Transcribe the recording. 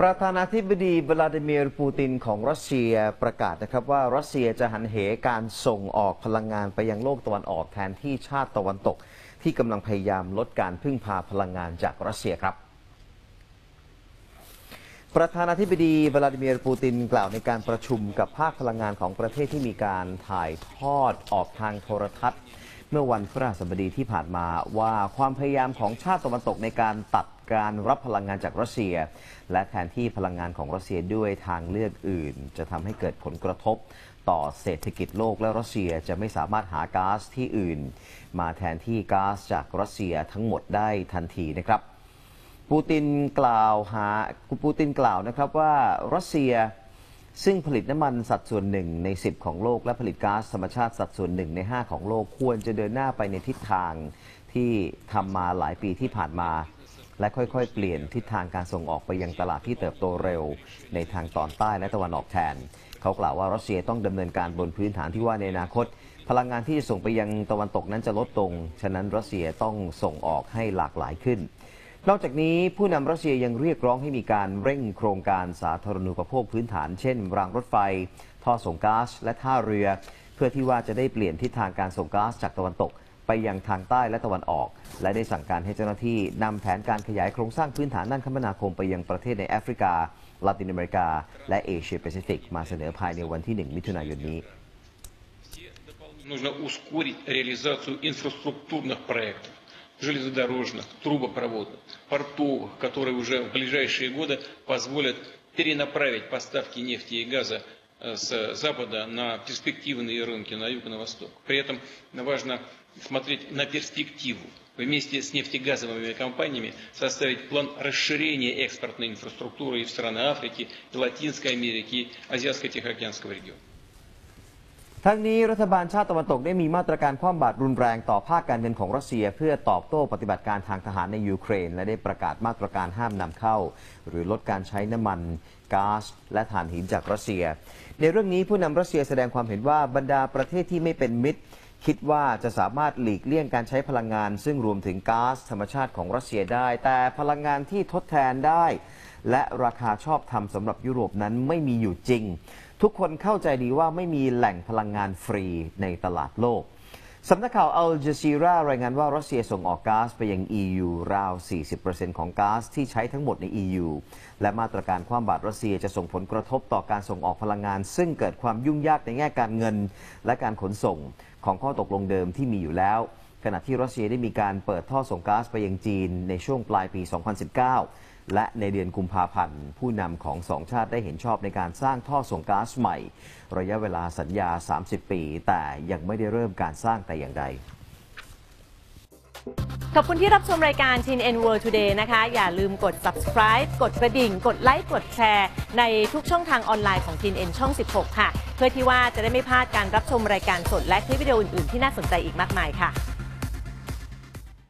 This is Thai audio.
ประธานาธิบดีวลาดิเมียร์ปูตินของรัสเซียประกาศนะครับว่ารัสเซียจะหันเหการส่งออกพลังงานไปยังโลกตะวันออกแทนที่ชาติตะวันตก ที่กำลังพยายามลดการพึ่งพาพลังงานจากรัสเซียครับ ประธานาธิบดีวลาดิเมียร์ปูตินกล่าวในการประชุมกับภาคพลังงานของประเทศที่มีการถ่ายทอดออกทางโทรทัศน์ เมื่อวันพฤหัสบดีที่ผ่านมาว่าความพยายามของชาติตะวันตกในการตัดการรับพลังงานจากรัสเซีย และแทนที่พลังงานของรัสเซียด้วยทางเลือกอื่น จะทำให้เกิดผลกระทบต่อเศรษฐกิจโลกและรัสเซียจะไม่สามารถหาก๊าซที่อื่น มาแทนที่ก๊าซจากรัสเซียทั้งหมดได้ทันทีนะครับปูตินกล่าวหาปูตินกล่าวนะครับว่ารัสเซีย ซึ่งผลิตน้ำมันสัดส่วนหนึ่งใน 10 ของโลก และผลิตก๊าซธรรมชาติสัดส่วนหนึ่งใน 5 ของโลกควรจะเดินหน้าไปในทิศทางที่ทำมาหลายปีที่ผ่านมา และค่อยๆ เปลี่ยนทิศทางการส่งออกไปยังตลาดที่เติบโตเร็ว ในทางตอนใต้และตะวันออกแทน เขากล่าวว่ารัสเซียต้องดำเนินการบนพื้นฐานที่ว่าในอนาคต พลังงานที่จะส่งไปยังตะวันตกนั้นจะลดลงฉะนั้นรัสเซียต้องส่งออกให้หลากหลายขึ้น นอกจากนี้ผู้นำรัสเซียยังเรียกร้องให้มีการเร่งโครงการสาธารณูปโภคพื้นฐาน เช่น รางรถไฟ ท่อส่งก๊าซและท่าเรือ เพื่อที่ว่าจะได้เปลี่ยนทิศทางการส่งก๊าซจากตะวันตก ไปยังทางใต้และตะวันออก และได้สั่งการให้เจ้าหน้าที่นำแผนการขยายโครงสร้างพื้นฐานด้านคมนาคมไปยังประเทศในแอฟริกา ลาตินอเมริกา และเอเชียแปซิฟิก มาเสนอภายในวันที่ 1 มิถุนายนนี้ Нужно ускорить реализацию инфраструктурных проектов, Железнодорожных, трубопроводных, портовых, которые уже в ближайшие годы позволят перенаправить поставки нефти и газа э, с запада на перспективные рынки на юг и на восток. При этом важно смотреть на перспективу. Вместе с нефтегазовыми компаниями составить план расширения экспортной инфраструктуры и в страны Африки, и Латинской Америки, и Азиатско-Тихоокеанского региона. ทั้งนี้รัฐบาลชาติตะวันตกได้มีมาตรการคว่ำบาตรรุนแรงต่อภาคการเงินของรัสเซีย เพื่อตอบโต้ปฏิบัติการทางทหารในยูเครน และได้ประกาศมาตรการห้ามนำเข้า หรือลดการใช้น้ำมันก๊าซและถ่านหินจากรัสเซีย ในเรื่องนี้ผู้นำรัสเซียแสดงความเห็นว่าบรรดาประเทศที่ไม่เป็นมิตร คิดว่าจะสามารถหลีกเลี่ยงการใช้พลังงาน ซึ่งรวมถึงก๊าซธรรมชาติของรัสเซียได้ แต่พลังงานที่ทดแทนได้ และราคาชอบธรรมสำหรับยุโรปนั้นไม่มีอยู่จริง ทุกคนเข้าใจดีว่าไม่มีแหล่งพลังงานฟรีในตลาดโลกสำนักข่าวอัลจซีรารายงานว่ารัสเซียส่งออกก๊าซไปยัง EU ราว 40%ของก๊าซที่ใช้ทั้งหมดใน EU และมาตรการคว่ำบาตรรัสเซียจะส่งผลกระทบต่อการส่งออกพลังงาน ซึ่งเกิดความยุ่งยากในแง่การเงิน และการขนส่งของข้อตกลงเดิมที่มีอยู่แล้วขณะที่รัสเซียได้มีการเปิดท่อส่งก๊าซไปยังจีนในช่วงปลายปี 2019และในเดือนกุมภาพันธ์ ผู้นำของสองชาติได้เห็นชอบในการสร้างท่อส่งก๊าซใหม่ ระยะเวลาสัญญา 30 ปี แต่ยังไม่ได้เริ่มการสร้างแต่อย่างใดขอบคุณที่รับชมรายการ Chin N World Today นะคะ อย่าลืมกด subscribe กดกระดิ่ง กดไลค์ กดแชร์ ในทุกช่องทางออนไลน์ของ Chin N ช่อง 16 ค่ะ เพื่อที่ว่าจะได้ไม่พลาดการรับชมรายการสดและคลิปวิดีโออื่น ๆ ที่น่าสนใจอีกมากมายค่ะ